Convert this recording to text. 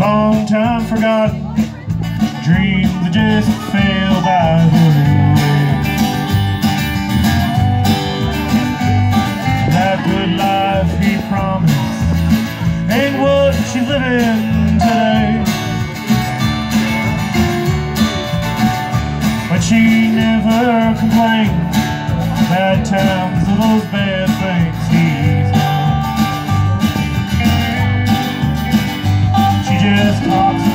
long time forgotten dreams that just fell by the way. That good life he promised ain't what she's living today. But she never complained. Bad times of those bad just talks